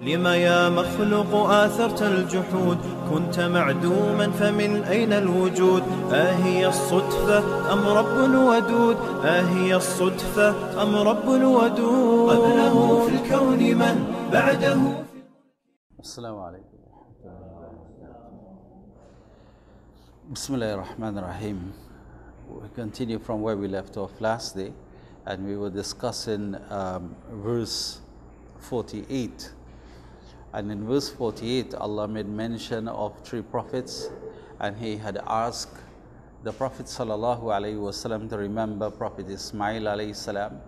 لم يا مخلوق آثرت الجحود؟ كنت معدوما فمن أين الوجود؟ آهي الصدفة أم رب ودود آهي الصدفة أم رب ودود قبله في الكون من بعده؟ السلام عليكم ورحمة الله ar-Rahman ar-Rahim. We continue from where we left off last day, and we were discussing um, verse 48. And in verse 48, Allah made mention of three prophets, and He had asked the Prophet wasallam to remember Prophet Ismail salam,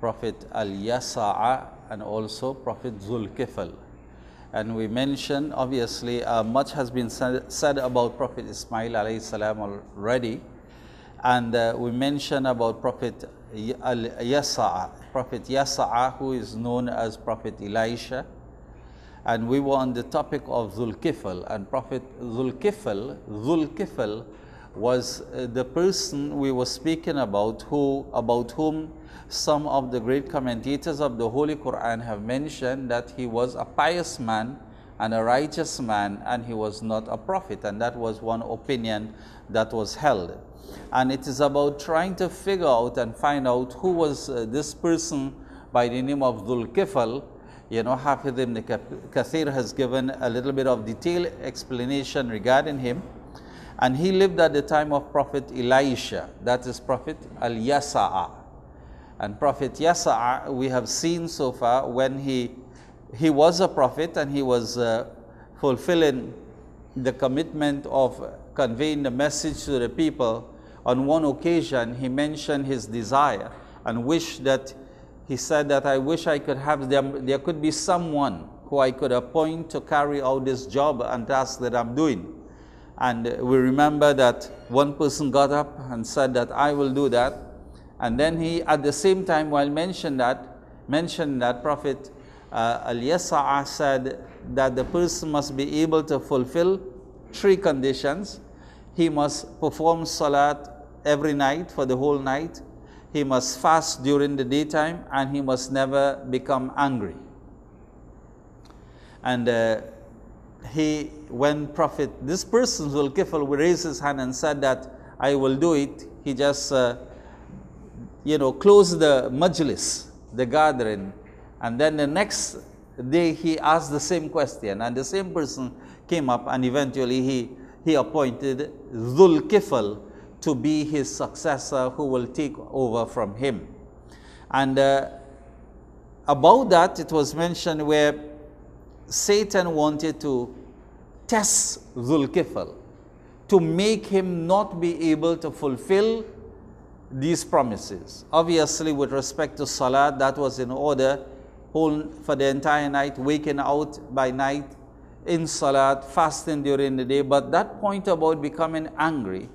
Prophet Al-Yasa'a, and also Prophet Zulkifl. And we mentioned, obviously, uh, much has been said, about Prophet Ismail salam already. And uh, we mentioned about Prophet Y- Al-Yasa'a, Prophet Yasa'a, who is known as Prophet Elisha. And we were on the topic of Zulkifl. And Prophet Zulkifl, Zulkifl was uh, the person we were speaking about, who, about whom some of the great commentators of the Holy Quran have mentioned that he was a pious man and a righteous man and he was not a prophet. And that was one opinion that was held. And it is about trying to figure out and find out who was uh, this person by the name of Dhul You know, Hafidh ibn Kathir has given a little bit of detailed explanation regarding him. And he lived at the time of Prophet Elisha, that is Prophet Al Yasa'a. And Prophet Yasa'a, we have seen so far when he, he was a prophet and he was uh, fulfilling the commitment of conveying the message to the people. On one occasion, he mentioned his desire and wished that he said that I wish I could have them, there could be someone who I could appoint to carry out this job and task that I'm doing. And we remember that one person got up and said that I will do that. And then he, at the same time, while mentioned that, mentioned that Prophet uh, Al Yasa'a said that the person must be able to fulfill three conditions. He must perform salat every night for the whole night. He must fast during the daytime, and he must never become angry. And uh, he, when Prophet, this person Zulkifl raised his hand and said that I will do it, he just, uh, you know, closed the majlis, the gathering, and then the next day he asked the same question, and the same person came up, and eventually he, he appointed Zulkifl to be his successor who will take over from him. And uh, about that, it was mentioned where Satan wanted to test Zulkifl to make him not be able to fulfill these promises. Obviously, with respect to Salah, that was in order for the entire night, waking out by night in Salat, fasting during the day. But that point about becoming angry,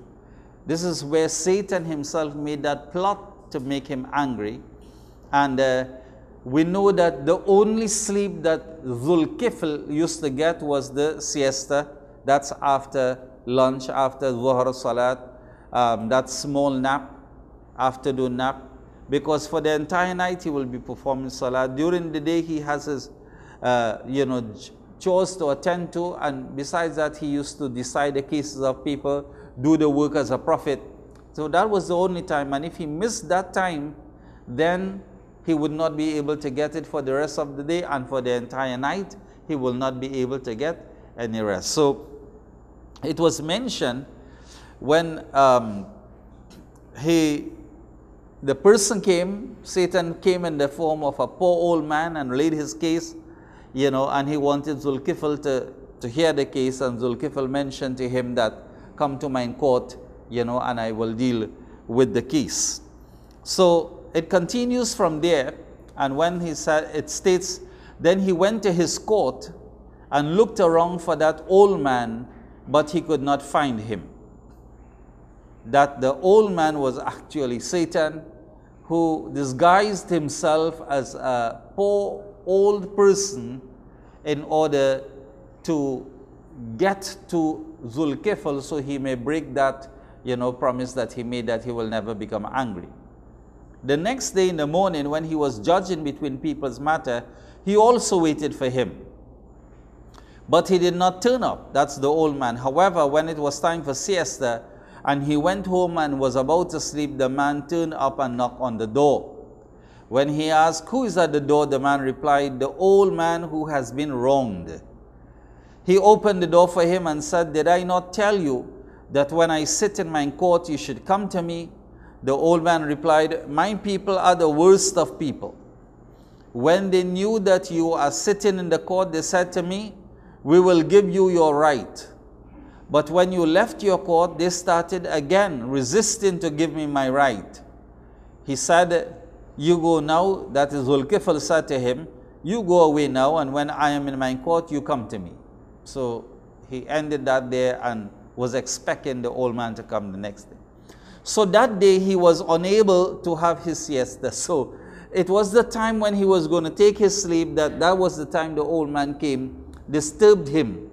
this is where Satan himself made that plot to make him angry. And uh, we know that the only sleep that Zulkifl used to get was the siesta. That's after lunch, after Dhuhr Salat, um, that small nap, afternoon nap. Because for the entire night he will be performing Salat. During the day he has his, uh, you know, chores to attend to. And besides that, he used to decide the cases of people, do the work as a prophet. So that was the only time. And if he missed that time, then he would not be able to get it for the rest of the day and for the entire night he will not be able to get any rest so it was mentioned when um, he the person came satan came in the form of a poor old man and laid his case you know and he wanted zulkifl to, to hear the case and zulkifl mentioned to him that come to my court you know and i will deal with the case so it continues from there, and when he said, it states, then he went to his court and looked around for that old man, but he could not find him. That the old man was actually Satan, who disguised himself as a poor old person in order to get to Zulkifl so he may break that you know promise that he made that he will never become angry. The next day in the morning, when he was judging between people's matter, he also waited for him. But he did not turn up. That's the old man. However, when it was time for siesta and he went home and was about to sleep, the man turned up and knocked on the door. When he asked, Who is at the door? the man replied, The old man who has been wronged. He opened the door for him and said, Did I not tell you that when I sit in my court you should come to me? The old man replied, My people are the worst of people. When they knew that you are sitting in the court, they said to me, We will give you your right. But when you left your court, they started again resisting to give me my right. He said, You go now. That is Zulkifl said to him, You go away now, and when I am in my court, you come to me. So he ended that there and was expecting the old man to come the next day. So that day he was unable to have his siesta. So it was the time when he was going to take his sleep that that was the time the old man came, disturbed him.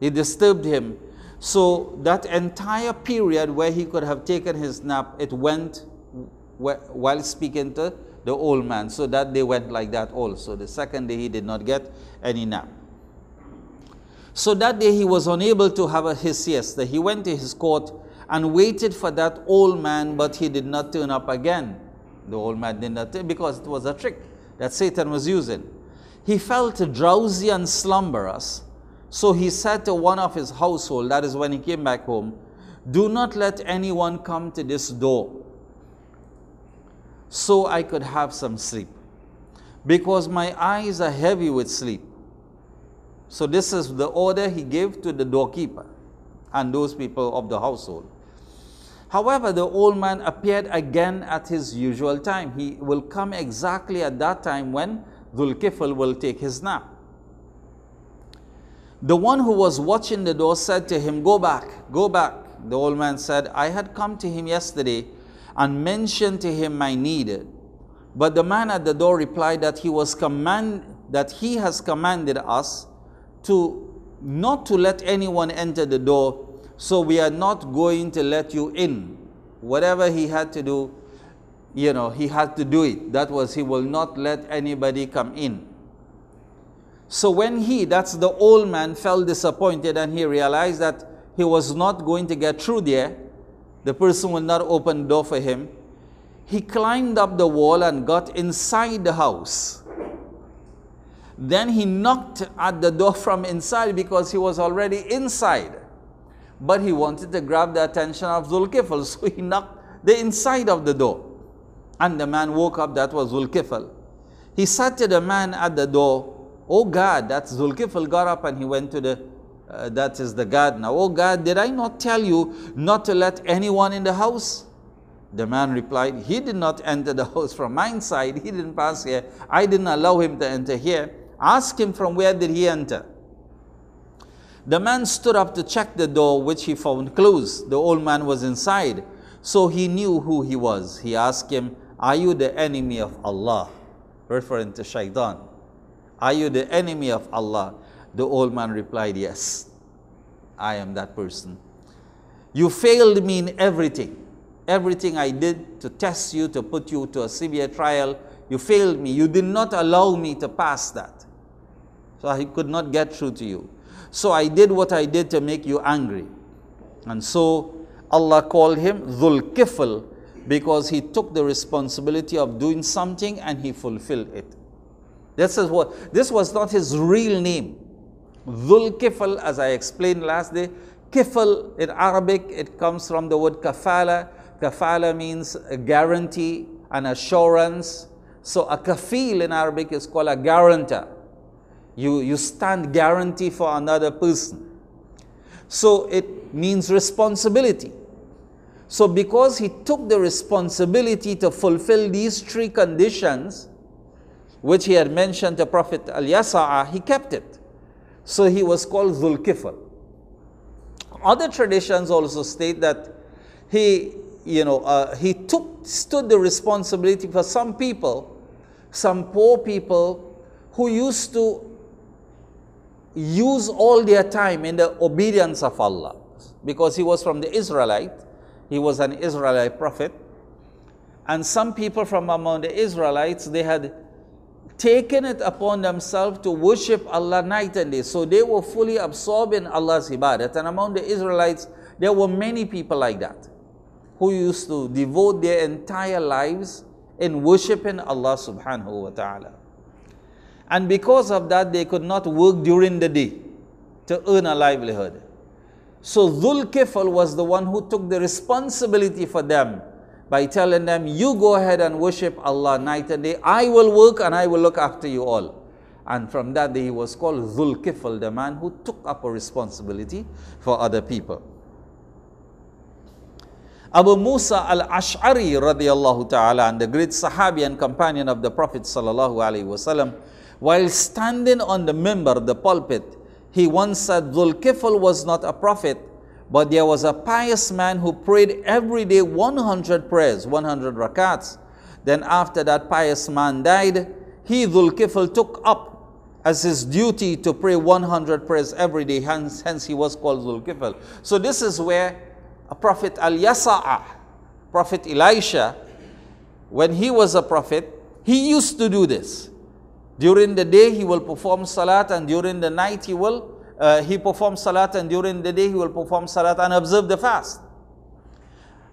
He disturbed him. So that entire period where he could have taken his nap, it went while speaking to the old man. So that day went like that also. The second day he did not get any nap. So that day he was unable to have a, his siesta. He went to his court and waited for that old man, but he did not turn up again. The old man did not, because it was a trick that Satan was using. He felt drowsy and slumberous. So he said to one of his household, that is when he came back home, Do not let anyone come to this door so I could have some sleep, because my eyes are heavy with sleep. So, this is the order he gave to the doorkeeper and those people of the household. However, the old man appeared again at his usual time. He will come exactly at that time when Dhul will take his nap. The one who was watching the door said to him, Go back, go back. The old man said, I had come to him yesterday and mentioned to him my need. But the man at the door replied that he was command that he has commanded us to not to let anyone enter the door so we are not going to let you in. Whatever he had to do, you know, he had to do it. That was, he will not let anybody come in. So when he, that's the old man, felt disappointed and he realized that he was not going to get through there, the person will not open the door for him. He climbed up the wall and got inside the house. Then he knocked at the door from inside because he was already inside but he wanted to grab the attention of Zulkifl, so he knocked the inside of the door. And the man woke up, that was Zulkifl. He said to the man at the door, Oh God, that's Zulkifl got up and he went to the, uh, that is the guard now. Oh God, did I not tell you not to let anyone in the house? The man replied, He did not enter the house from my side. He didn't pass here. I didn't allow him to enter here. Ask him from where did he enter. The man stood up to check the door, which he found closed. The old man was inside, so he knew who he was. He asked him, Are you the enemy of Allah? Referring to Shaitan. Are you the enemy of Allah? The old man replied, Yes, I am that person. You failed me in everything. Everything I did to test you, to put you to a severe trial, you failed me. You did not allow me to pass that. So I could not get through to you. So I did what I did to make you angry. And so Allah called him Dhul Kifl because he took the responsibility of doing something and he fulfilled it. This, is what, this was not his real name. Dhul Kifl, as I explained last day, Kifl in Arabic, it comes from the word kafala. Kafala means a guarantee, an assurance. So a kafil in Arabic is called a guarantor. You, you stand guarantee for another person. So it means responsibility. So because he took the responsibility to fulfill these three conditions, which he had mentioned to Prophet Al Yasa'a, he kept it. So he was called Zulkifl. Other traditions also state that he, you know, uh, he took stood the responsibility for some people, some poor people who used to use all their time in the obedience of Allah because he was from the Israelite, he was an Israelite prophet. And some people from among the Israelites, they had taken it upon themselves to worship Allah night and day. So they were fully absorbed in Allah's ibadat. And among the Israelites, there were many people like that who used to devote their entire lives in worshiping Allah subhanahu wa ta'ala. And because of that, they could not work during the day to earn a livelihood. So Dhul was the one who took the responsibility for them by telling them, You go ahead and worship Allah night and day. I will work and I will look after you all. And from that day, he was called Dhul the man who took up a responsibility for other people. Abu Musa al-Ash'ari radiallahu ta'ala, and the great Sahabi and companion of the Prophet sallallahu alaihi wasallam, while standing on the minbar, the pulpit, he once said, Dhul was not a prophet, but there was a pious man who prayed every day 100 prayers, 100 rakats. Then after that pious man died, he, Dhul took up as his duty to pray 100 prayers every day. Hence, hence he was called Dhul. So this is where a Prophet Al-Yasa'a, Prophet Elisha, when he was a prophet, he used to do this. During the day he will perform salat and during the night he will uh, he performs salat and during the day he will perform salat and observe the fast.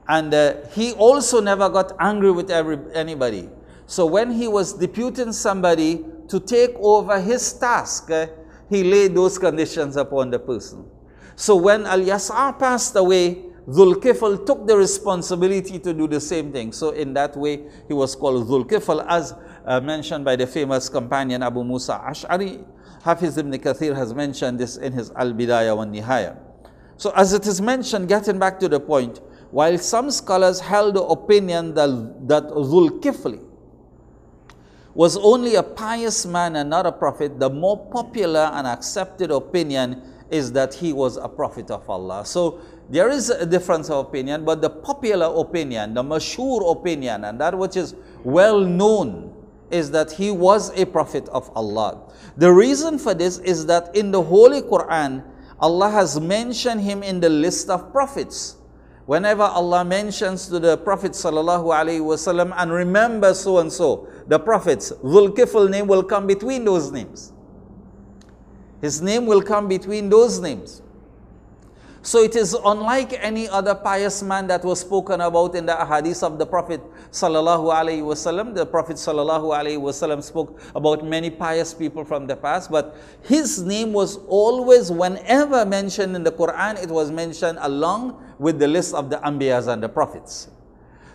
And uh, he also never got angry with every, anybody. So when he was deputing somebody to take over his task, uh, he laid those conditions upon the person. So when Al Yasa'a passed away, Dhul took the responsibility to do the same thing. So in that way, he was called Dhul as uh, mentioned by the famous companion Abu Musa Ash'ari Hafiz ibn Kathir has mentioned this in his Al-Bidayah wa Nihaya. So as it is mentioned, getting back to the point, while some scholars held the opinion that, that Dhul Kifli was only a pious man and not a prophet, the more popular and accepted opinion is that he was a prophet of Allah. So there is a difference of opinion, but the popular opinion, the mashur opinion, and that which is well known is that he was a prophet of Allah. The reason for this is that in the Holy Quran, Allah has mentioned him in the list of prophets. Whenever Allah mentions to the Prophet sallallahu and remember so and so, the prophets, Dhul name will come between those names. His name will come between those names. So it is unlike any other pious man that was spoken about in the hadith of the Prophet sallallahu alaihi wasallam. The Prophet sallallahu alaihi wasallam spoke about many pious people from the past, but his name was always, whenever mentioned in the Quran, it was mentioned along with the list of the Anbiyas and the Prophets.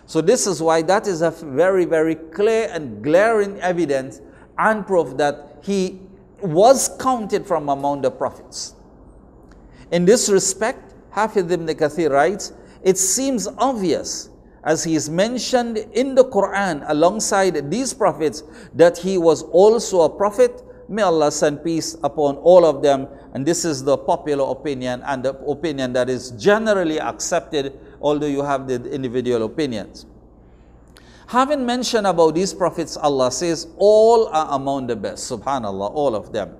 So this is why that is a very, very clear and glaring evidence and proof that he was counted from among the prophets. In this respect, Hafiz ibn Kathir writes, it seems obvious as he is mentioned in the Quran alongside these prophets that he was also a prophet. May Allah send peace upon all of them. And this is the popular opinion and the opinion that is generally accepted, although you have the individual opinions. Having mentioned about these prophets, Allah says, all are among the best. Subhanallah, all of them.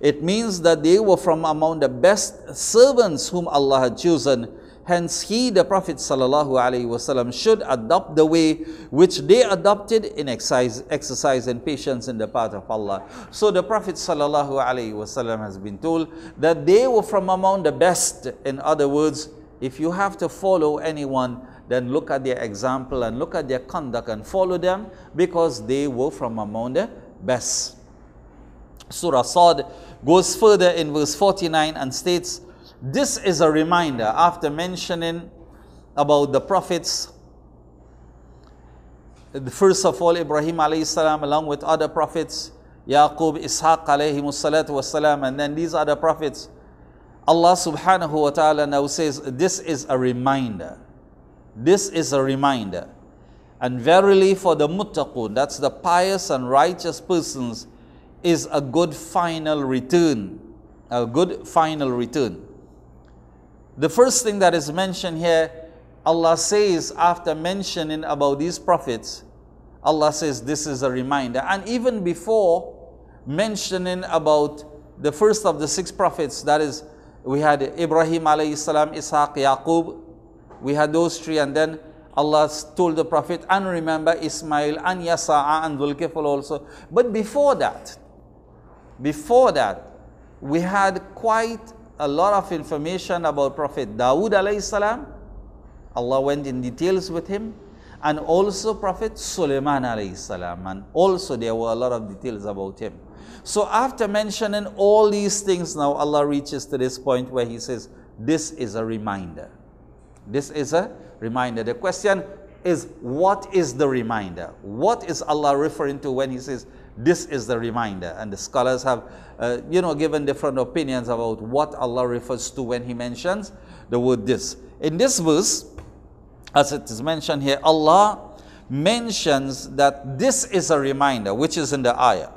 It means that they were from among the best servants whom Allah had chosen. Hence, he, the Prophet ﷺ, should adopt the way which they adopted in exercise, exercise and patience in the path of Allah. So the Prophet ﷺ has been told that they were from among the best. In other words, if you have to follow anyone, then look at their example and look at their conduct and follow them because they were from among the best. Surah Sad goes further in verse 49 and states, This is a reminder after mentioning about the prophets. First of all, Ibrahim alayhi salam, along with other prophets, Yaqub, Ishaq alayhi salatu wasalam, and then these other prophets. Allah subhanahu wa ta'ala now says, This is a reminder. This is a reminder. And verily for the muttaqun, that's the pious and righteous persons, is a good final return. A good final return. The first thing that is mentioned here, Allah says after mentioning about these prophets, Allah says this is a reminder. And even before mentioning about the first of the six prophets, that is, we had Ibrahim alayhi salam, Ishaq, Yaqub, we had those three, and then Allah told the Prophet, and remember Ismail and Yasa'a and Dhulkifl also. But before that, before that, we had quite a lot of information about Prophet Dawood salam. Allah went in details with him. And also Prophet Sulaiman salam. And also there were a lot of details about him. So after mentioning all these things, now Allah reaches to this point where He says, This is a reminder. This is a reminder. The question is, what is the reminder? What is Allah referring to when He says, this is the reminder? And the scholars have, uh, you know, given different opinions about what Allah refers to when He mentions the word this. In this verse, as it is mentioned here, Allah mentions that this is a reminder, which is in the ayah.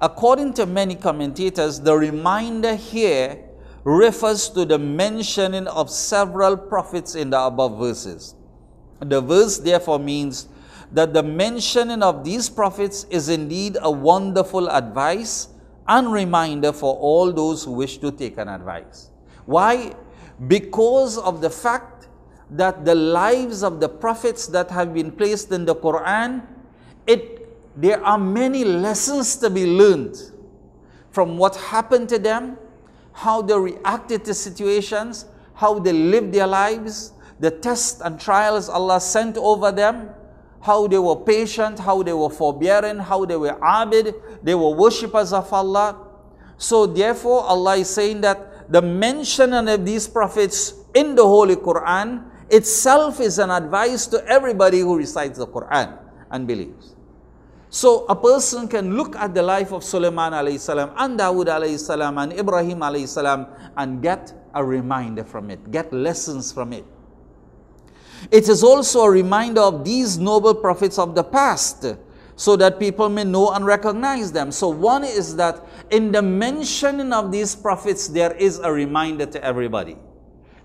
According to many commentators, the reminder here refers to the mentioning of several prophets in the above verses. The verse therefore means that the mentioning of these prophets is indeed a wonderful advice and reminder for all those who wish to take an advice. Why? Because of the fact that the lives of the prophets that have been placed in the Quran, it, there are many lessons to be learned from what happened to them how they reacted to situations, how they lived their lives, the tests and trials Allah sent over them, how they were patient, how they were forbearing, how they were abid, they were worshippers of Allah. So therefore Allah is saying that the mention of these prophets in the Holy Quran itself is an advice to everybody who recites the Quran and believes. So a person can look at the life of Sulaiman alayhi salam and Dawood alayhi salam and Ibrahim alayhi salam and get a reminder from it, get lessons from it. It is also a reminder of these noble prophets of the past so that people may know and recognize them. So one is that in the mentioning of these prophets, there is a reminder to everybody.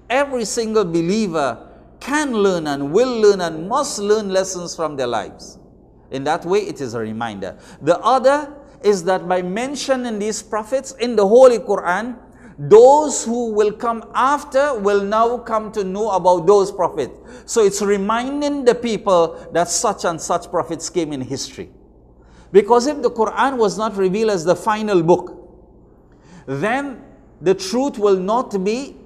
Every single believer can learn and will learn and must learn lessons from their lives. In that way, it is a reminder. The other is that by mentioning these prophets in the Holy Quran, those who will come after will now come to know about those prophets. So it's reminding the people that such and such prophets came in history. Because if the Quran was not revealed as the final book, then the truth will not be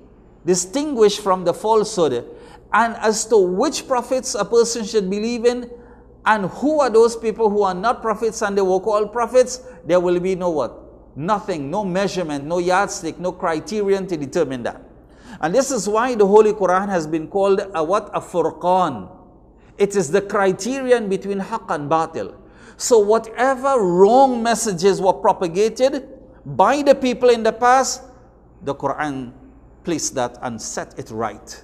distinguished from the falsehood. And as to which prophets a person should believe in, and who are those people who are not prophets and they were called prophets? There will be no what? Nothing, no measurement, no yardstick, no criterion to determine that. And this is why the Holy Quran has been called a what? A furqan. It is the criterion between haqq and batil. So whatever wrong messages were propagated by the people in the past, the Quran placed that and set it right.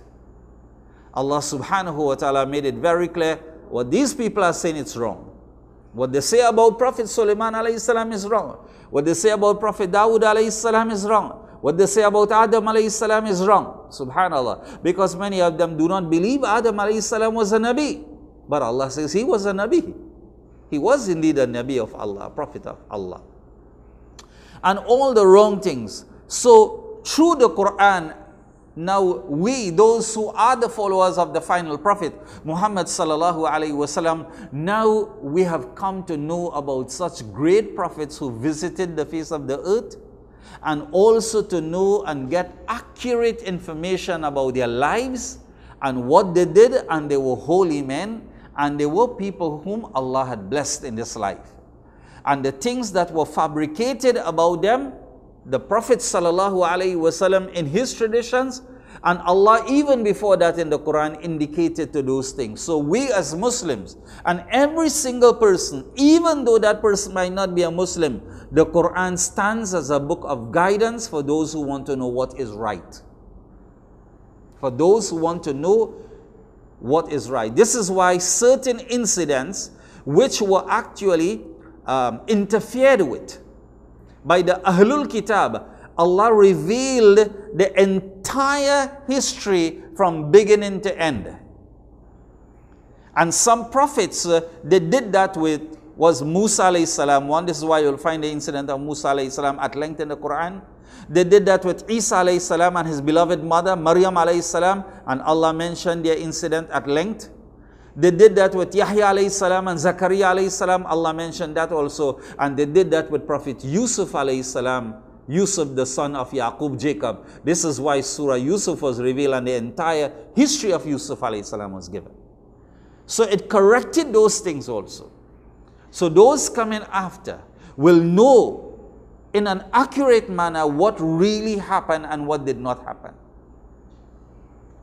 Allah subhanahu wa ta'ala made it very clear what these people are saying is wrong. What they say about Prophet Sulaiman alayhi salam is wrong. What they say about Prophet Dawood alayhi salam is wrong. What they say about Adam alayhi salam is wrong. Subhanallah. Because many of them do not believe Adam alayhi salam was a Nabi. But Allah says he was a Nabi. He was indeed a Nabi of Allah, a Prophet of Allah. And all the wrong things. So through the Quran now we, those who are the followers of the final prophet, Muhammad sallallahu alaihi wasallam, now we have come to know about such great prophets who visited the face of the earth and also to know and get accurate information about their lives and what they did and they were holy men and they were people whom Allah had blessed in this life. And the things that were fabricated about them the Prophet ﷺ in his traditions, and Allah even before that in the Quran indicated to those things. So we as Muslims, and every single person, even though that person might not be a Muslim, the Quran stands as a book of guidance for those who want to know what is right. For those who want to know what is right. This is why certain incidents which were actually um, interfered with by the Ahlul Kitab, Allah revealed the entire history from beginning to end. And some prophets, uh, they did that with was Musa alayhi salam. One, this is why you'll find the incident of Musa alayhi salam at length in the Quran. They did that with Isa alayhi salam and his beloved mother, Maryam alayhi salam, and Allah mentioned their incident at length. They did that with Yahya alayhi salam and Zakaria alayhi salam. Allah mentioned that also. And they did that with Prophet Yusuf alayhi salam. Yusuf, the son of Yaqub, Jacob. This is why Surah Yusuf was revealed and the entire history of Yusuf salam was given. So it corrected those things also. So those coming after will know in an accurate manner what really happened and what did not happen.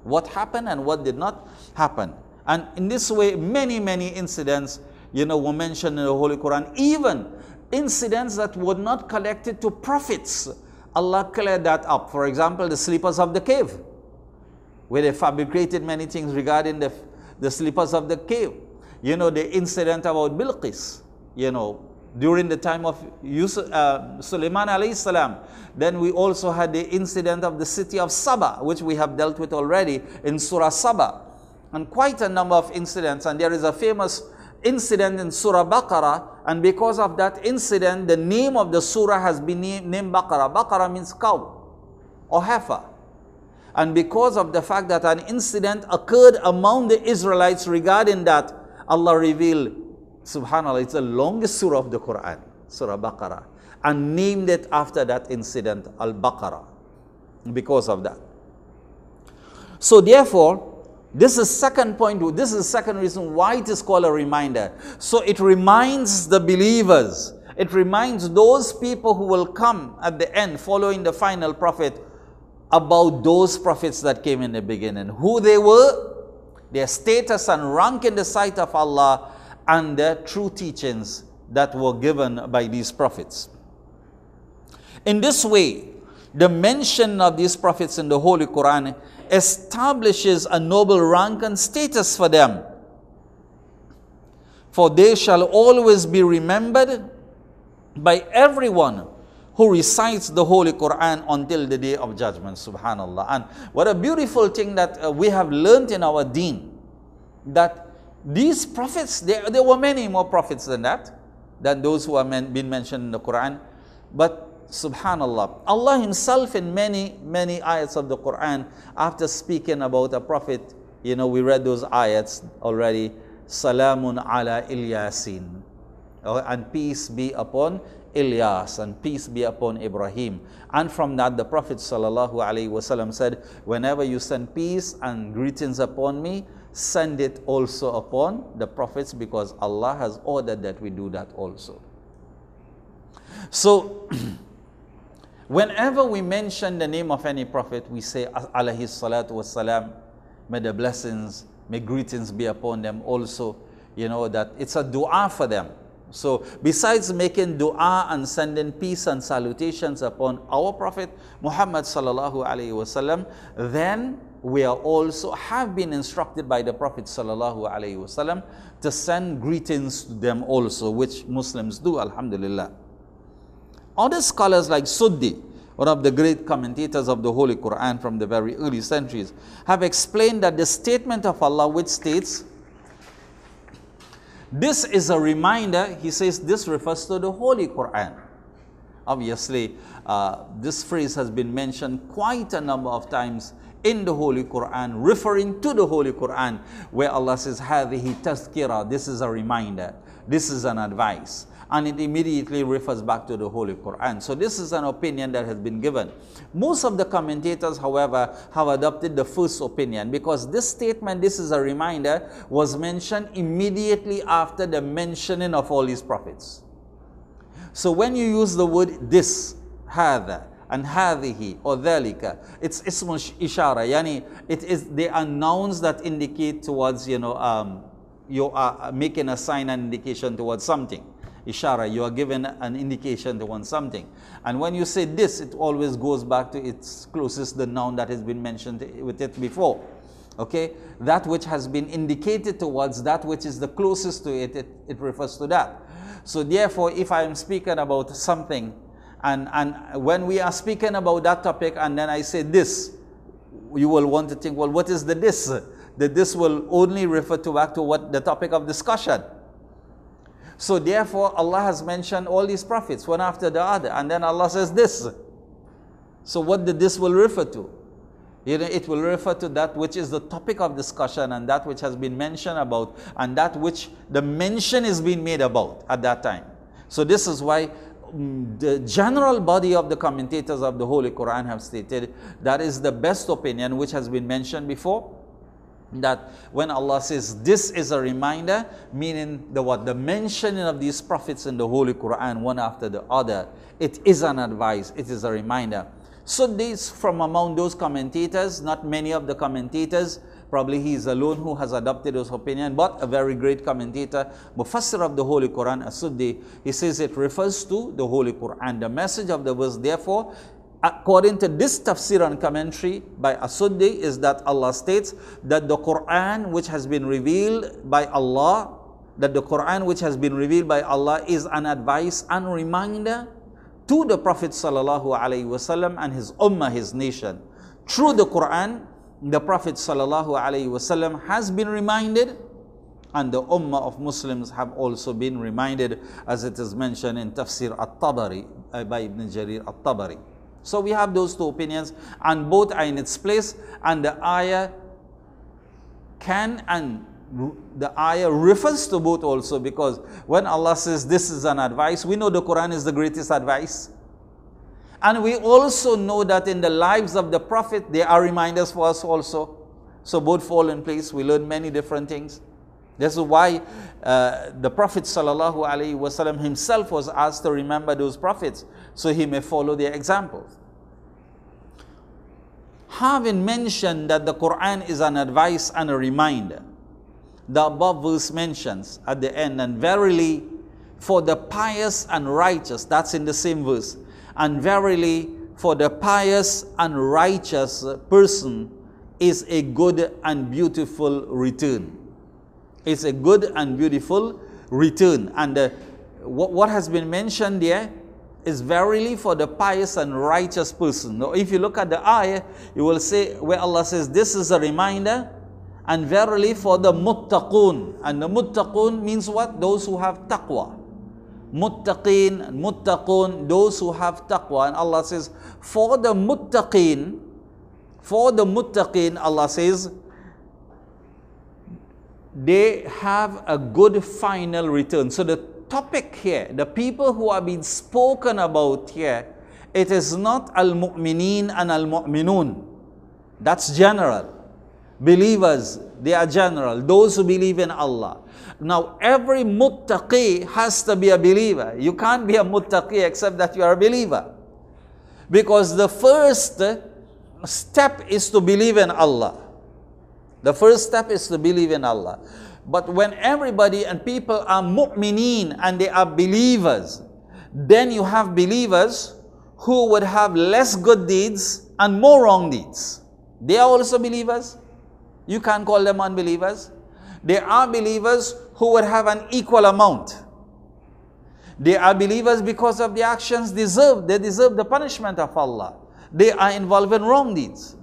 What happened and what did not happen. And in this way, many, many incidents, you know, were mentioned in the Holy Quran. Even incidents that were not connected to prophets. Allah cleared that up. For example, the sleepers of the cave, where they fabricated many things regarding the, the sleepers of the cave. You know, the incident about Bilqis, you know, during the time of Yusuf, uh, Sulaiman alayhi salam. Then we also had the incident of the city of Saba, which we have dealt with already in Surah Saba and quite a number of incidents. And there is a famous incident in Surah Baqarah, and because of that incident, the name of the surah has been named Baqarah. Baqarah means cow or heifer. And because of the fact that an incident occurred among the Israelites regarding that, Allah revealed, subhanAllah, it's the longest surah of the Quran, Surah Baqarah, and named it after that incident, Al Baqarah, because of that. So, therefore, this is second point. This is the second reason why it is called a reminder. So it reminds the believers. It reminds those people who will come at the end following the final prophet about those prophets that came in the beginning. Who they were, their status and rank in the sight of Allah, and their true teachings that were given by these prophets. In this way, the mention of these prophets in the Holy Quran establishes a noble rank and status for them. For they shall always be remembered by everyone who recites the Holy Quran until the day of judgment. Subhanallah. And what a beautiful thing that uh, we have learned in our deen that these prophets, there, there were many more prophets than that, than those who have been mentioned in the Quran. But Subhanallah. Allah Himself in many, many ayats of the Quran, after speaking about a prophet, you know, we read those ayats already. Salamun ala Ilyasin. Oh, and peace be upon Ilyas and peace be upon Ibrahim. And from that, the Prophet ﷺ said, Whenever you send peace and greetings upon me, send it also upon the prophets because Allah has ordered that we do that also. So, Whenever we mention the name of any prophet, we say, alayhi salatu wasalam, may the blessings, may greetings be upon them also. You know, that it's a dua for them. So, besides making dua and sending peace and salutations upon our Prophet Muhammad sallallahu alaihi wasallam, then we are also have been instructed by the Prophet sallallahu alaihi wasallam to send greetings to them also, which Muslims do, alhamdulillah. Other scholars like Suddi, one of the great commentators of the Holy Quran from the very early centuries, have explained that the statement of Allah which states, this is a reminder, he says this refers to the Holy Quran. Obviously, uh, this phrase has been mentioned quite a number of times in the Holy Quran, referring to the Holy Quran, where Allah says, هذه تذكرة, this is a reminder, this is an advice and it immediately refers back to the Holy Quran. So this is an opinion that has been given. Most of the commentators, however, have adopted the first opinion because this statement, this is a reminder, was mentioned immediately after the mentioning of all these prophets. So when you use the word this, هذا, and هذه or ذلك, it's ism ishara, yani it is they are nouns that indicate towards, you know, um, you are making a sign and indication towards something ishara, you are given an indication to want something. And when you say this, it always goes back to its closest, the noun that has been mentioned with it before. Okay? That which has been indicated towards that which is the closest to it, it, it refers to that. So therefore, if I am speaking about something, and, and when we are speaking about that topic, and then I say this, you will want to think, well, what is the this? The this will only refer to back to what the topic of discussion. So therefore, Allah has mentioned all these prophets, one after the other. And then Allah says this. So what did this will refer to? You know, it will refer to that which is the topic of discussion and that which has been mentioned about and that which the mention is being made about at that time. So this is why mm, the general body of the commentators of the Holy Quran have stated that is the best opinion which has been mentioned before that when Allah says this is a reminder, meaning the what the mentioning of these prophets in the Holy Quran one after the other, it is an advice, it is a reminder. So these from among those commentators, not many of the commentators, probably he is alone who has adopted his opinion, but a very great commentator, Mufassir of the Holy Quran, As-Suddi, he says it refers to the Holy Quran. The message of the verse, therefore, according to this tafsir and commentary by As-Suddi is that Allah states that the Quran which has been revealed by Allah, that the Quran which has been revealed by Allah is an advice and reminder to the Prophet sallallahu alaihi wasallam and his ummah, his nation. Through the Quran, the Prophet sallallahu alaihi wasallam has been reminded and the ummah of Muslims have also been reminded as it is mentioned in Tafsir at-Tabari uh, by Ibn Jarir at-Tabari. So we have those two opinions, and both are in its place, and the ayah can and the ayah refers to both also because when Allah says this is an advice, we know the Quran is the greatest advice. And we also know that in the lives of the Prophet, there are reminders for us also. So both fall in place. We learn many different things. This is why uh, the Prophet ﷺ himself was asked to remember those prophets so he may follow their examples. Having mentioned that the Quran is an advice and a reminder, the above verse mentions at the end, and verily for the pious and righteous, that's in the same verse, and verily for the pious and righteous person is a good and beautiful return. It's a good and beautiful return. And uh, what, what has been mentioned there is verily for the pious and righteous person. Now, if you look at the ayah, you will say where Allah says, This is a reminder, and verily for the muttaqun. And the muttaqun means what? Those who have taqwa. Muttaqin, muttaqun, those who have taqwa. And Allah says, For the muttaqin, for the muttaqin, Allah says, they have a good final return. So the topic here, the people who are being spoken about here, it is not al-mu'minin and al-mu'minun. That's general. Believers, they are general. Those who believe in Allah. Now, every muttaqi has to be a believer. You can't be a muttaqi except that you are a believer. Because the first step is to believe in Allah. The first step is to believe in Allah. But when everybody and people are mu'mineen and they are believers, then you have believers who would have less good deeds and more wrong deeds. They are also believers. You can't call them unbelievers. They are believers who would have an equal amount. They are believers because of the actions deserved. They deserve the punishment of Allah. They are involved in wrong deeds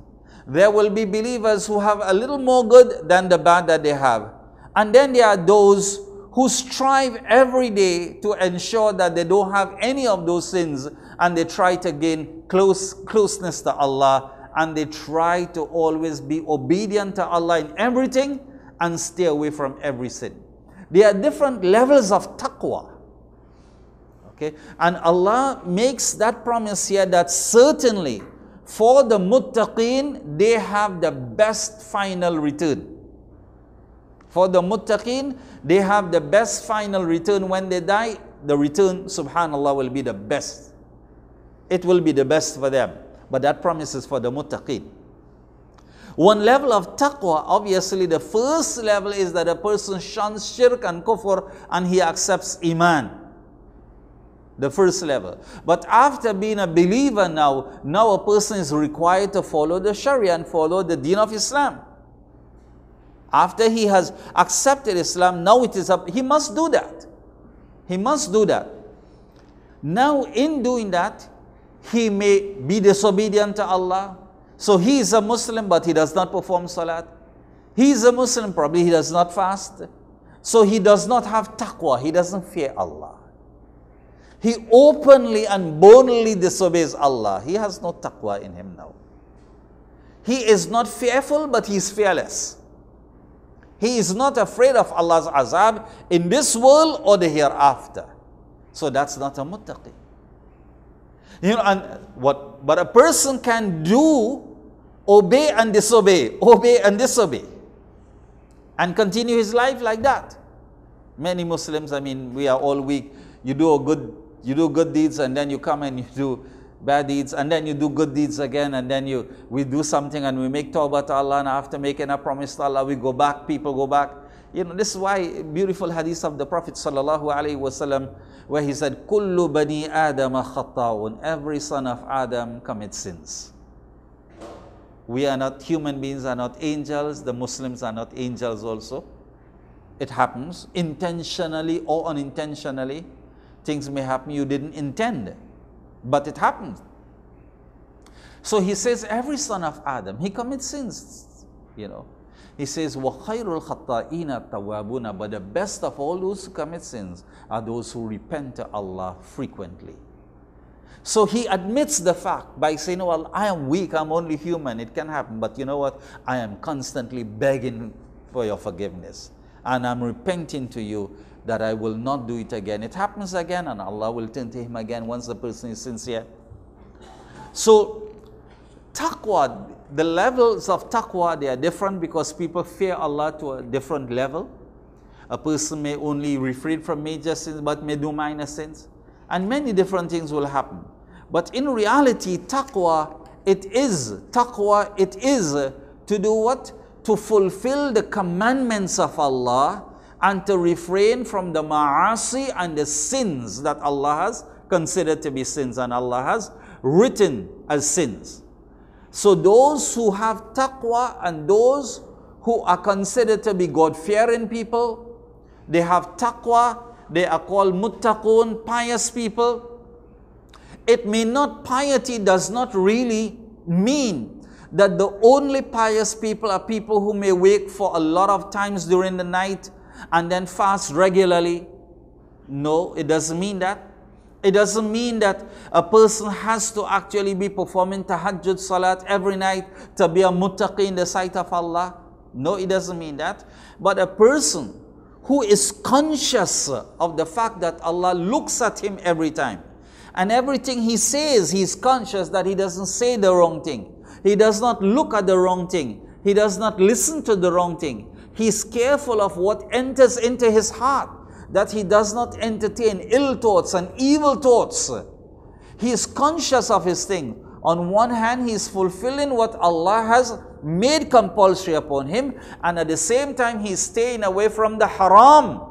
there will be believers who have a little more good than the bad that they have. And then there are those who strive every day to ensure that they don't have any of those sins and they try to gain close closeness to Allah and they try to always be obedient to Allah in everything and stay away from every sin. There are different levels of taqwa. Okay? And Allah makes that promise here that certainly for the muttaqin, they have the best final return. For the muttaqin, they have the best final return. When they die, the return, subhanAllah, will be the best. It will be the best for them. But that promise is for the muttaqin. One level of taqwa, obviously, the first level is that a person shuns shirk and kufr and he accepts iman the first level. But after being a believer now, now a person is required to follow the Sharia and follow the deen of Islam. After he has accepted Islam, now it is up, he must do that. He must do that. Now, in doing that, he may be disobedient to Allah. So he is a Muslim, but he does not perform salat. He is a Muslim, probably he does not fast. So he does not have taqwa, he doesn't fear Allah. He openly and boldly disobeys Allah. He has no taqwa in him now. He is not fearful, but he is fearless. He is not afraid of Allah's azab in this world or the hereafter. So that's not a muttaqi. You know, and what but a person can do obey and disobey, obey and disobey, and continue his life like that. Many Muslims, I mean, we are all weak. You do a good, you do good deeds, and then you come and you do bad deeds, and then you do good deeds again, and then you we do something and we make tawbah to Allah, and after making a promise to Allah, we go back. People go back. You know, this is why beautiful hadith of the Prophet sallallahu alaihi wasallam, where he said, "Kullu bani Adam khata'un." Every son of Adam commits sins. We are not human beings, are not angels. The Muslims are not angels also. It happens intentionally or unintentionally. Things may happen you didn't intend but it happens. So he says, every son of Adam, he commits sins, you know. He says, وَخَيْرُ الْخَطَّائِينَ التَّوَّابُونَ But the best of all those who commit sins are those who repent to Allah frequently. So he admits the fact by saying, Well, I am weak, I'm only human, it can happen. But you know what? I am constantly begging for your forgiveness. And I'm repenting to you that I will not do it again. It happens again, and Allah will turn to him again once the person is sincere. So, taqwa, the levels of taqwa, they are different because people fear Allah to a different level. A person may only refrain from major sins but may do minor sins. And many different things will happen. But in reality, taqwa, it is, taqwa, it is to do what? To fulfill the commandments of Allah and to refrain from the ma'asi and the sins that Allah has considered to be sins and Allah has written as sins. So those who have taqwa and those who are considered to be God-fearing people, they have taqwa, they are called muttaqun, pious people. It may not, piety does not really mean that the only pious people are people who may wake for a lot of times during the night and then fast regularly. No, it doesn't mean that. It doesn't mean that a person has to actually be performing tahajjud salat every night to be a muttaqi in the sight of Allah. No, it doesn't mean that. But a person who is conscious of the fact that Allah looks at him every time. And everything he says, he's conscious that he doesn't say the wrong thing. He does not look at the wrong thing. He does not listen to the wrong thing. He's careful of what enters into his heart, that he does not entertain ill thoughts and evil thoughts. He is conscious of his thing. On one hand, he is fulfilling what Allah has made compulsory upon him, and at the same time, he is staying away from the haram.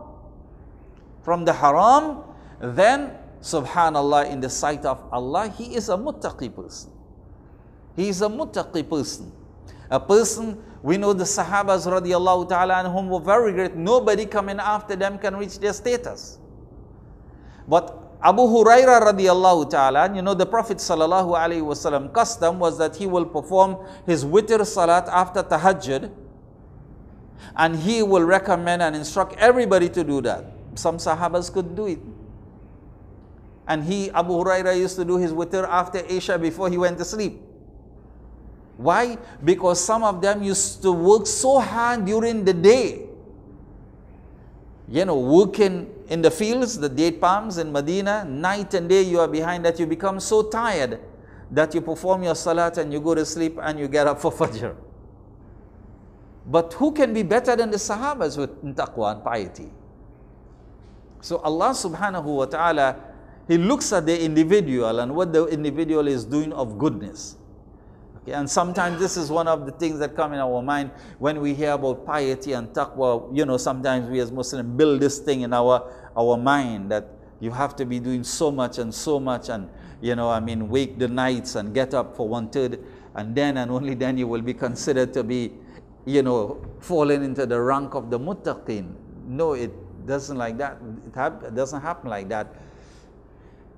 From the haram, then, subhanallah, in the sight of Allah, he is a muttaqi person. He is a muttaqi person. A person we know the Sahabas radiallahu ta'ala whom were very great. Nobody coming after them can reach their status. But Abu Huraira radiallahu ta'ala, you know the Prophet sallallahu alayhi wasallam custom was that he will perform his witr salat after tahajjud and he will recommend and instruct everybody to do that. Some Sahabas could do it. And he, Abu Huraira, used to do his witr after Isha before he went to sleep. Why? Because some of them used to work so hard during the day. You know, working in the fields, the date palms in Medina, night and day you are behind that you become so tired that you perform your salat and you go to sleep and you get up for Fajr. But who can be better than the Sahabas with taqwa and piety? So Allah subhanahu wa ta'ala, He looks at the individual and what the individual is doing of goodness. Okay, and sometimes this is one of the things that come in our mind when we hear about piety and taqwa. You know, sometimes we as Muslims build this thing in our, our mind that you have to be doing so much and so much and, you know, I mean, wake the nights and get up for one third and then and only then you will be considered to be, you know, falling into the rank of the muttaqin. No, it doesn't like that. It doesn't happen like that.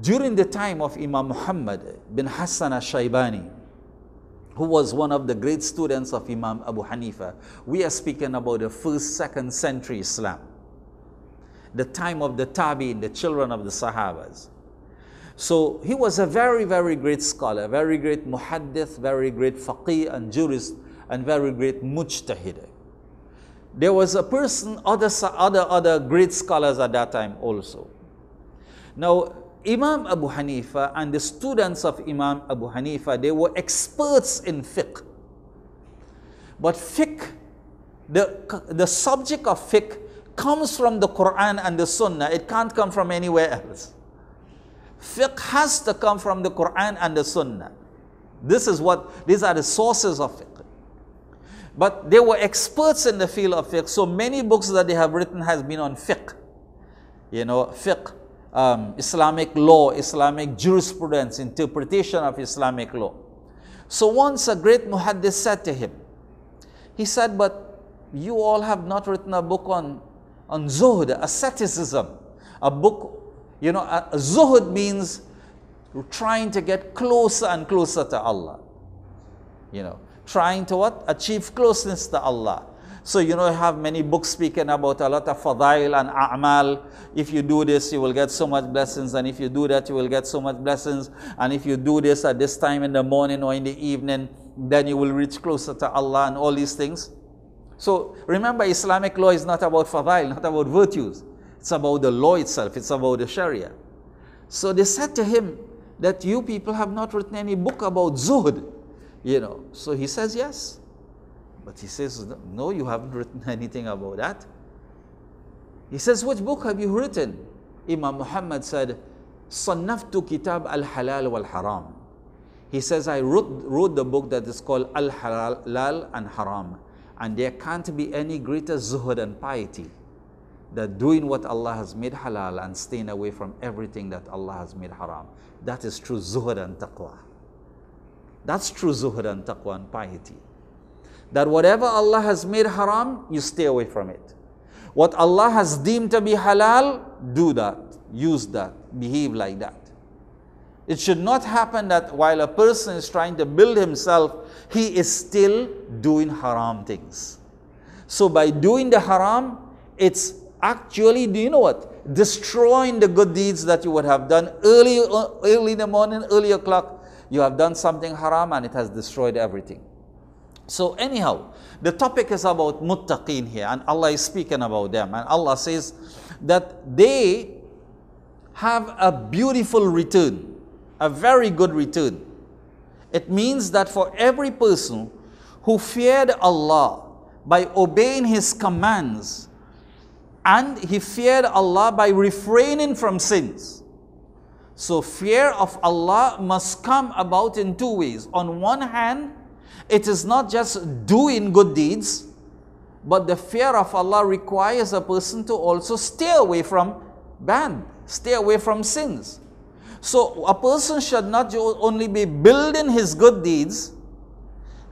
During the time of Imam Muhammad bin Hassan al-Shaybani, who was one of the great students of Imam Abu Hanifa. We are speaking about the first, second century Islam, the time of the Tabi'in, the children of the Sahabas. So he was a very, very great scholar, very great muhaddith, very great faqih and jurist, and very great mujtahid. There was a person, other, other, other great scholars at that time also. Now, Imam Abu Hanifa and the students of Imam Abu Hanifa, they were experts in fiqh. But fiqh, the, the subject of fiqh comes from the Quran and the Sunnah. It can't come from anywhere else. Fiqh has to come from the Quran and the Sunnah. This is what, these are the sources of fiqh. But they were experts in the field of fiqh. So many books that they have written has been on fiqh. You know, fiqh, um, Islamic law, Islamic jurisprudence, interpretation of Islamic law. So once a great muhaddith said to him, he said, but you all have not written a book on, on zuhd, asceticism, a book, you know, a, a zuhd means trying to get closer and closer to Allah. You know, trying to what? Achieve closeness to Allah. So, you know, I have many books speaking about a lot of fadail and a'mal. If you do this, you will get so much blessings. And if you do that, you will get so much blessings. And if you do this at this time in the morning or in the evening, then you will reach closer to Allah and all these things. So, remember, Islamic law is not about fadail, not about virtues. It's about the law itself. It's about the Sharia. So they said to him that you people have not written any book about zuhd. You know, so he says yes. But he says, no, you haven't written anything about that. He says, which book have you written? Imam Muhammad said, Sannaftu Kitab al-Halal wal-Haram. He says, I wrote, wrote the book that is called Al-Halal and Haram. And there can't be any greater zuhud and piety than doing what Allah has made halal and staying away from everything that Allah has made haram. That is true zuhud and taqwa. That's true zuhud and taqwa and piety. That whatever Allah has made haram, you stay away from it. What Allah has deemed to be halal, do that, use that, behave like that. It should not happen that while a person is trying to build himself, he is still doing haram things. So by doing the haram, it's actually, do you know what? Destroying the good deeds that you would have done early, early in the morning, early o'clock you have done something haram and it has destroyed everything. So, anyhow, the topic is about muttaqeen here, and Allah is speaking about them. And Allah says that they have a beautiful return, a very good return. It means that for every person who feared Allah by obeying His commands, and he feared Allah by refraining from sins, so, fear of Allah must come about in two ways. On one hand, it is not just doing good deeds, but the fear of Allah requires a person to also stay away from bad, stay away from sins. So, a person should not only be building his good deeds,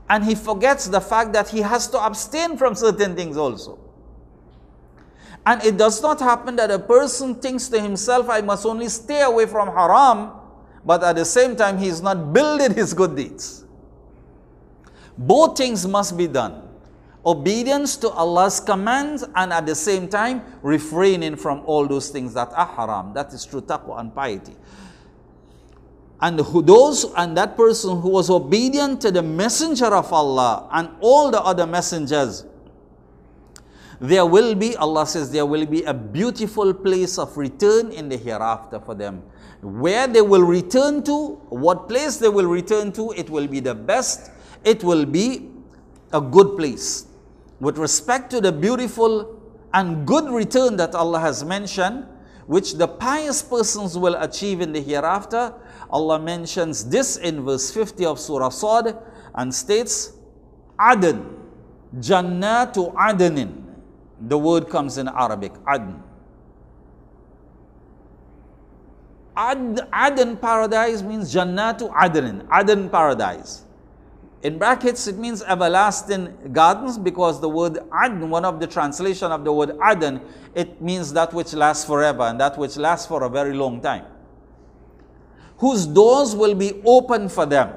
and he forgets the fact that he has to abstain from certain things also. And it does not happen that a person thinks to himself, I must only stay away from haram, but at the same time, he is not building his good deeds. Both things must be done obedience to Allah's commands, and at the same time, refraining from all those things that are haram. That is true taqwa and piety. And who, those and that person who was obedient to the messenger of Allah and all the other messengers there will be, Allah says, there will be a beautiful place of return in the hereafter for them. Where they will return to, what place they will return to, it will be the best, it will be a good place. With respect to the beautiful and good return that Allah has mentioned, which the pious persons will achieve in the hereafter, Allah mentions this in verse 50 of Surah Sad and states, Aden, Jannatu Adenin. The word comes in Arabic, adn. Ad, Aden paradise means Jannatu Adn, Aden paradise. In brackets, it means everlasting gardens because the word Adn, one of the translation of the word Aden, it means that which lasts forever and that which lasts for a very long time. Whose doors will be open for them.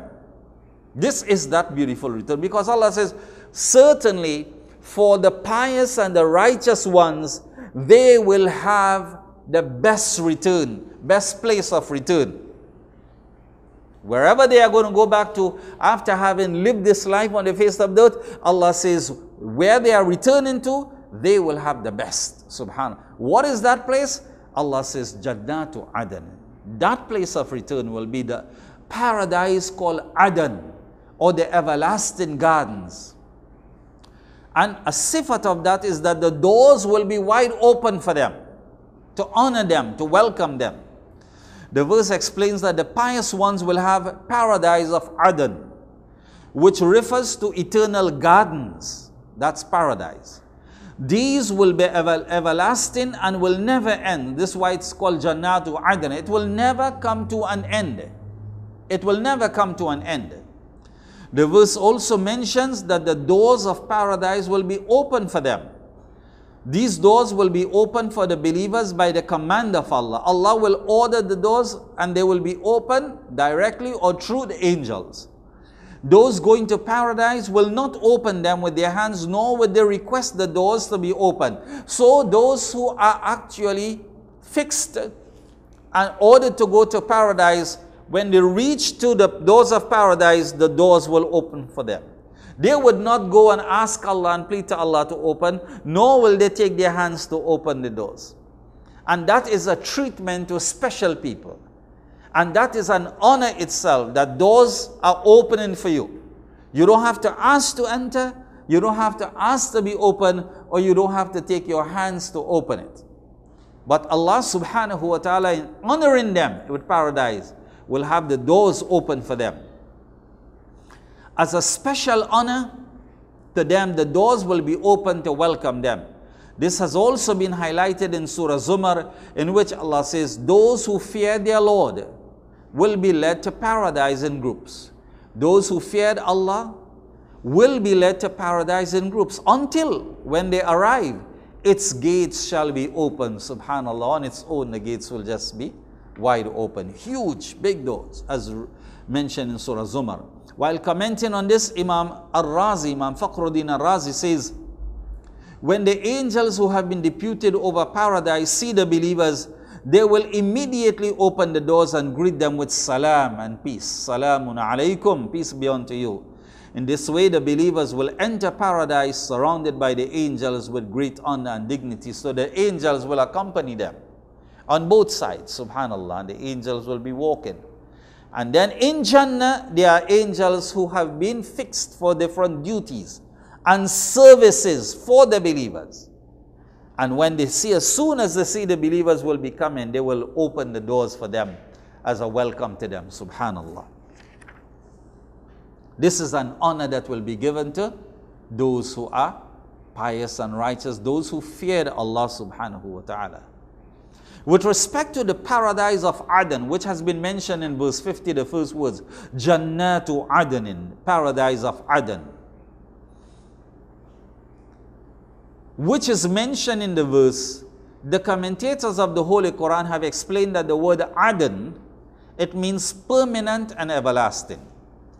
This is that beautiful return because Allah says, certainly for the pious and the righteous ones, they will have the best return, best place of return. Wherever they are going to go back to after having lived this life on the face of the earth, Allah says, where they are returning to, they will have the best. Subhanallah. What is that place? Allah says, Jannatu Adan. That place of return will be the paradise called Adan or the everlasting gardens. And a sifat of that is that the doors will be wide open for them to honor them, to welcome them. The verse explains that the pious ones will have paradise of Adan, which refers to eternal gardens. That's paradise. These will be ever, everlasting and will never end. This is why it's called Jannatu Adan. It will never come to an end. It will never come to an end. The verse also mentions that the doors of paradise will be open for them. These doors will be open for the believers by the command of Allah. Allah will order the doors and they will be open directly or through the angels. Those going to paradise will not open them with their hands, nor will they request the doors to be open. So, those who are actually fixed and ordered to go to paradise, when they reach to the doors of paradise, the doors will open for them. They would not go and ask Allah and plead to Allah to open, nor will they take their hands to open the doors. And that is a treatment to special people. And that is an honor itself that doors are opening for you. You don't have to ask to enter, you don't have to ask to be open, or you don't have to take your hands to open it. But Allah subhanahu wa ta'ala, in honoring them with paradise, will have the doors open for them as a special honor to them, the doors will be open to welcome them. This has also been highlighted in Surah Zumar, in which Allah says, Those who fear their Lord will be led to paradise in groups. Those who feared Allah will be led to paradise in groups until when they arrive, its gates shall be open. Subhanallah, on its own, the gates will just be wide open. Huge, big doors, as mentioned in Surah Zumar. While commenting on this, Imam Al-Razi, Imam Fakhruddin Al-Razi says, when the angels who have been deputed over paradise see the believers, they will immediately open the doors and greet them with salam and peace. Salamun alaykum, peace be unto you. In this way, the believers will enter paradise surrounded by the angels with great honor and dignity. So the angels will accompany them on both sides, subhanAllah. And the angels will be walking. And then in Jannah, there are angels who have been fixed for different duties and services for the believers. And when they see, as soon as they see the believers will be coming, they will open the doors for them as a welcome to them. Subhanallah. This is an honor that will be given to those who are pious and righteous, those who feared Allah subhanahu wa ta'ala. With respect to the paradise of Aden, which has been mentioned in verse 50, the first words, Jannatu Adenin, paradise of Aden, which is mentioned in the verse, the commentators of the Holy Quran have explained that the word Aden, it means permanent and everlasting.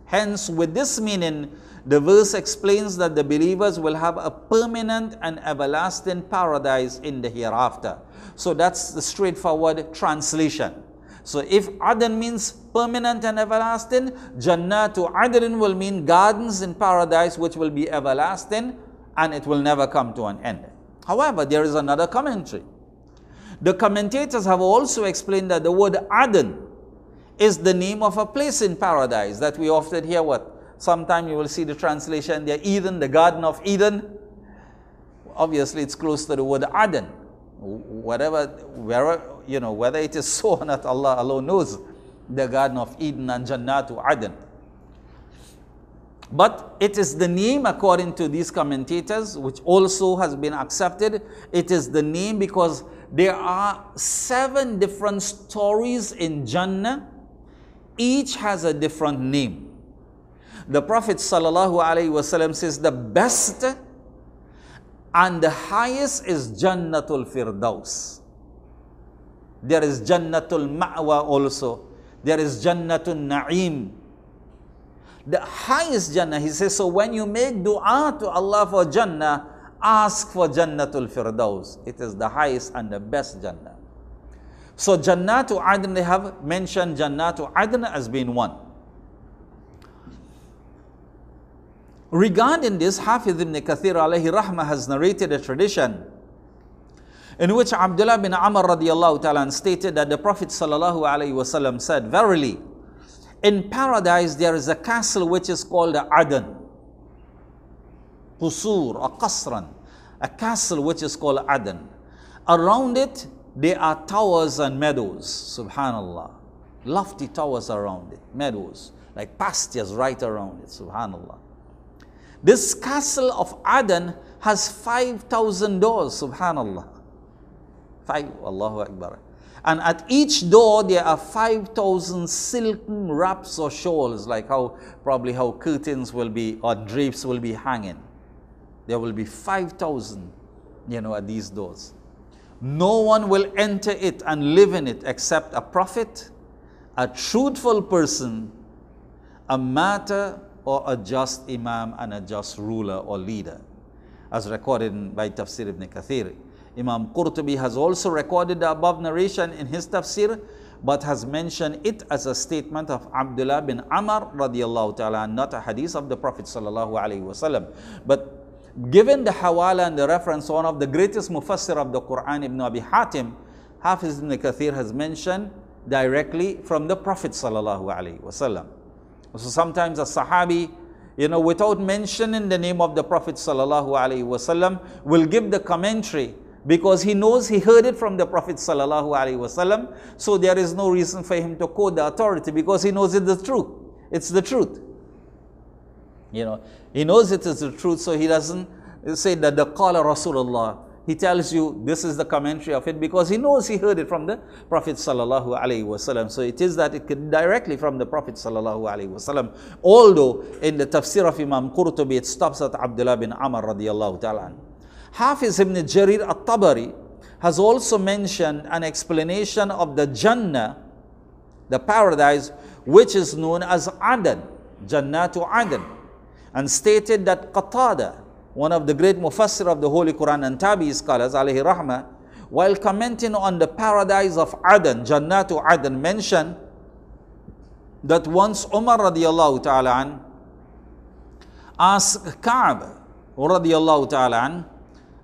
Hence, with this meaning, the verse explains that the believers will have a permanent and everlasting paradise in the hereafter. So that's the straightforward translation. So if Adan means permanent and everlasting, Jannatu Adenin will mean gardens in paradise which will be everlasting and it will never come to an end. However, there is another commentary. The commentators have also explained that the word Adan is the name of a place in paradise that we often hear what? Sometime you will see the translation there, Eden, the Garden of Eden. Obviously, it's close to the word Adan whatever, wherever, you know, whether it is so or not, Allah alone knows the Garden of Eden and Jannatu Aden. But it is the name, according to these commentators, which also has been accepted. It is the name because there are seven different stories in Jannah. Each has a different name. The Prophet ﷺ says the best and the highest is Jannatul Firdaus. There is Jannatul Ma'wa also. There is Jannatul Na'im. The highest Jannah, he says, so when you make dua to Allah for Jannah, ask for Jannatul Firdaus. It is the highest and the best Jannah. So Jannatu Adn, they have mentioned Jannatu Adn as being one. Regarding this, Hafiz ibn Kathir alayhi rahmah has narrated a tradition in which Abdullah bin Amr radiallahu ta'ala stated that the Prophet sallallahu alayhi wasallam said, Verily, in paradise there is a castle which is called Aden. Qusur, a qasran, a castle which is called Aden. Around it, there are towers and meadows, subhanallah. Lofty towers around it, meadows, like pastures right around it, subhanallah. This castle of Aden has 5,000 doors, subhanallah. Five, Allahu Akbar. And at each door there are 5,000 silken wraps or shawls, like how probably how curtains will be or drapes will be hanging. There will be 5,000, you know, at these doors. No one will enter it and live in it except a prophet, a truthful person, a martyr, or a just imam and a just ruler or leader, as recorded by Tafsir ibn Kathir. Imam Qurtubi has also recorded the above narration in his tafsir, but has mentioned it as a statement of Abdullah bin Amr radiallahu ta'ala, not a hadith of the Prophet sallallahu alaihi wasallam. But given the hawala and the reference, one of the greatest mufassir of the Quran, Ibn Abi Hatim, Hafiz ibn Kathir has mentioned directly from the Prophet sallallahu alaihi wasallam. So sometimes a sahabi you know, without mentioning the name of the Prophet sallallahu alaihi wasallam, will give the commentary because he knows he heard it from the Prophet sallallahu alaihi wasallam. So there is no reason for him to quote the authority because he knows it's the truth. It's the truth. You know, he knows it is the truth, so he doesn't say that the qala Rasulullah. He tells you this is the commentary of it because he knows he heard it from the Prophet sallallahu alaihi wasallam. So it is that it could directly from the Prophet sallallahu alaihi wasallam. Although in the tafsir of Imam Qurtubi it stops at Abdullah bin Amr radiallahu ta'ala. Hafiz ibn Jarir al-Tabari has also mentioned an explanation of the Jannah, the paradise, which is known as Adan, Jannatu Adan, and stated that Qatada, one of the great mufassir of the Holy Quran and Tabi scholars, alayhi rahmah, while commenting on the paradise of Adan, Jannatu Adan, mentioned that once Umar radiallahu ta'ala an asked Ka'b radiallahu ta'ala an,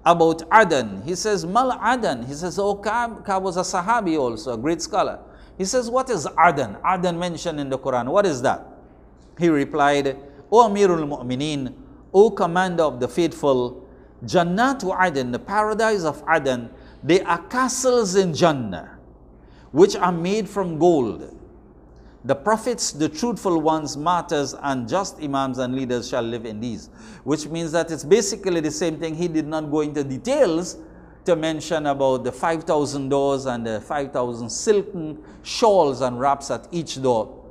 about Adan. He says, Mal Adan. He says, Oh, Ka'b, Ka'b was a Sahabi also, a great scholar. He says, What is Adan? Adan mentioned in the Quran. What is that? He replied, O Amirul Mu'mineen, O Commander of the Faithful, Jannatu Adan, the paradise of Aden, they are castles in Jannah, which are made from gold the prophets, the truthful ones, martyrs, and just imams and leaders shall live in these. Which means that it's basically the same thing. He did not go into details to mention about the 5,000 doors and the 5,000 silken shawls and wraps at each door.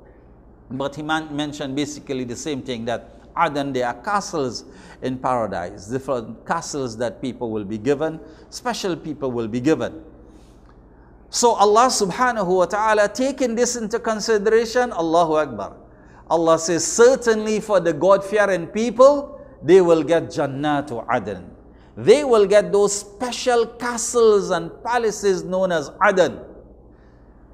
But he mentioned basically the same thing that Aden, there are castles in paradise, different castles that people will be given, special people will be given. So Allah subhanahu wa ta'ala taking this into consideration, Allahu Akbar. Allah says, certainly for the God-fearing people, they will get Jannatu Aden. They will get those special castles and palaces known as Aden,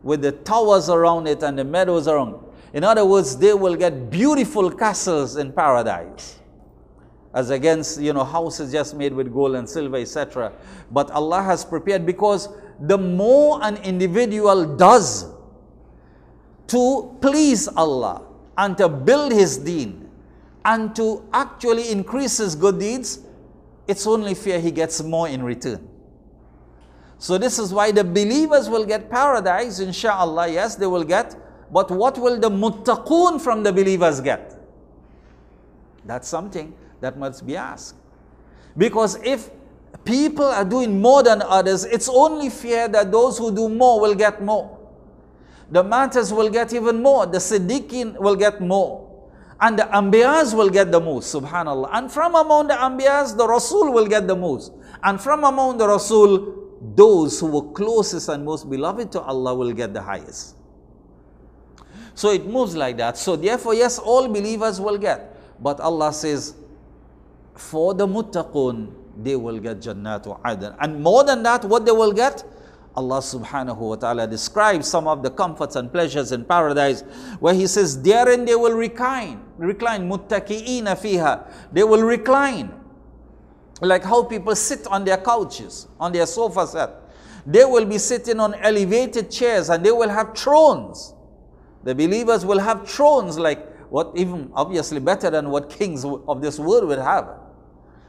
with the towers around it and the meadows around. In other words, they will get beautiful castles in paradise. As against, you know, houses just made with gold and silver, etc. But Allah has prepared because the more an individual does to please Allah and to build his deen and to actually increase his good deeds, it's only fair he gets more in return. So this is why the believers will get paradise, inshallah, yes, they will get, but what will the muttaqun from the believers get? That's something that must be asked. Because if people are doing more than others, it's only fair that those who do more will get more. The martyrs will get even more. The Siddiqin will get more. And the Ambiyas will get the most, subhanAllah. And from among the Ambiyas, the Rasul will get the most. And from among the Rasul, those who were closest and most beloved to Allah will get the highest. So it moves like that. So therefore, yes, all believers will get. But Allah says, for the muttaqun, they will get Jannatu Adan. And more than that, what they will get? Allah subhanahu wa ta'ala describes some of the comforts and pleasures in paradise where He says, Therein they will recline, recline, muttaki'ina fiha. They will recline. Like how people sit on their couches, on their sofa set. They will be sitting on elevated chairs and they will have thrones. The believers will have thrones like what even obviously better than what kings of this world would have.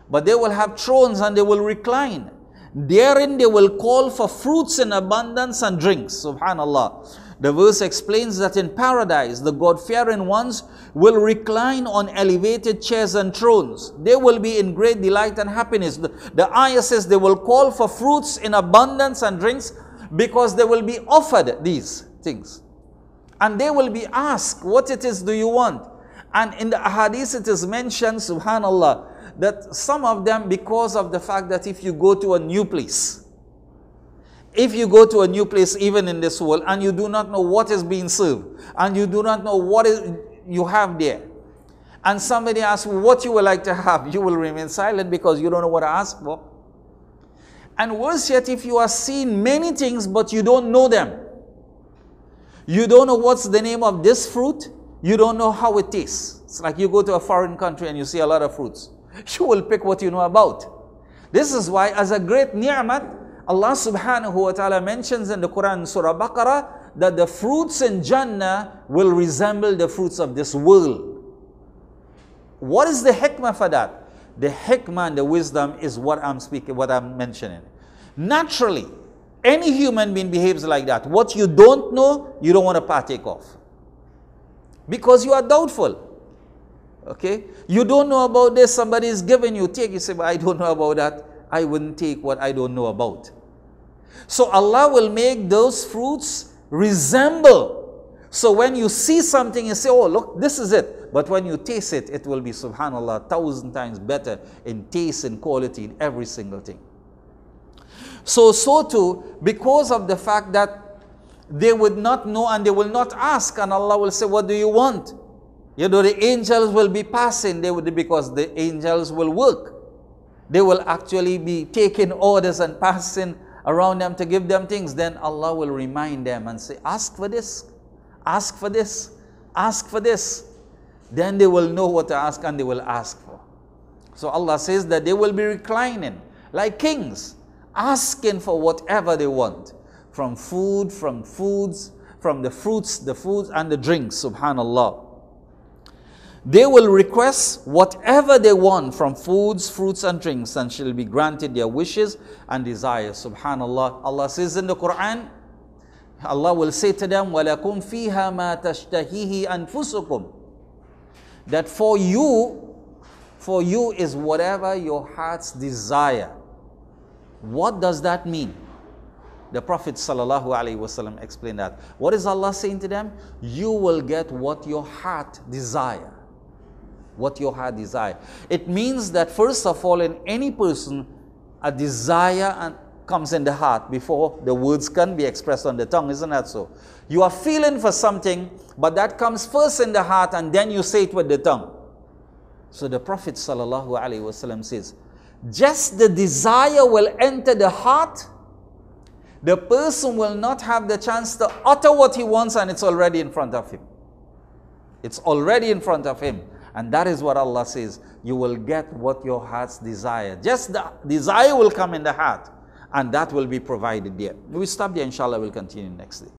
But they will have thrones and they will recline. Therein they will call for fruits in abundance and drinks. Subhanallah. The verse explains that in paradise, the God fearing ones will recline on elevated chairs and thrones. They will be in great delight and happiness. The, the ayah says they will call for fruits in abundance and drinks because they will be offered these things. And they will be asked, What it is do you want? And in the hadith it is mentioned, subhanallah, that some of them, because of the fact that if you go to a new place, if you go to a new place, even in this world, and you do not know what is being served, and you do not know what is, you have there, and somebody asks what you would like to have, you will remain silent because you don't know what to ask for. And worse yet, if you are seeing many things but you don't know them, you don't know what's the name of this fruit, you don't know how it tastes. It's like you go to a foreign country and you see a lot of fruits. You will pick what you know about. This is why, as a great ni'mat, Allah subhanahu wa ta'ala mentions in the Quran, Surah Baqarah, that the fruits in Jannah will resemble the fruits of this world. What is the hikmah for that? The hikmah and the wisdom is what I'm speaking, what I'm mentioning. Naturally, any human being behaves like that. What you don't know, you don't want to partake of. Because you are doubtful. Okay? You don't know about this, somebody is giving you, take. You say, I don't know about that. I wouldn't take what I don't know about. So Allah will make those fruits resemble. So when you see something, you say, oh, look, this is it. But when you taste it, it will be, subhanAllah, thousand times better in taste and quality in every single thing. So, so too, because of the fact that they would not know and they will not ask, and Allah will say, What do you want? You know, the angels will be passing they would, because the angels will work. They will actually be taking orders and passing around them to give them things. Then Allah will remind them and say, Ask for this, ask for this, ask for this. Then they will know what to ask and they will ask for. So Allah says that they will be reclining like kings asking for whatever they want from food, from foods, from the fruits, the foods, and the drinks, subhanallah. They will request whatever they want from foods, fruits, and drinks, and shall be granted their wishes and desires. Subhanallah. Allah says in the Quran, Allah will say to them, وَلَكُمْ فِيهَا مَا تَشْتَهِيهِ أَنفُسُكُمْ That for you, for you is whatever your hearts desire. What does that mean? The Prophet ﷺ explained that. What is Allah saying to them? You will get what your heart desire. What your heart desire. It means that first of all, in any person, a desire comes in the heart before the words can be expressed on the tongue, isn't that so? You are feeling for something, but that comes first in the heart and then you say it with the tongue. So the Prophet ﷺ says, just the desire will enter the heart, the person will not have the chance to utter what he wants, and it's already in front of him. It's already in front of him. And that is what Allah says you will get what your heart's desire. Just the desire will come in the heart, and that will be provided there. We stop there, inshallah, we'll continue next day.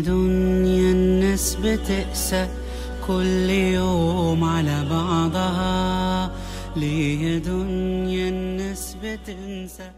دنيا الناس بتقسى كل يوم على بعضها. ليه دنيا الناس بتنسى.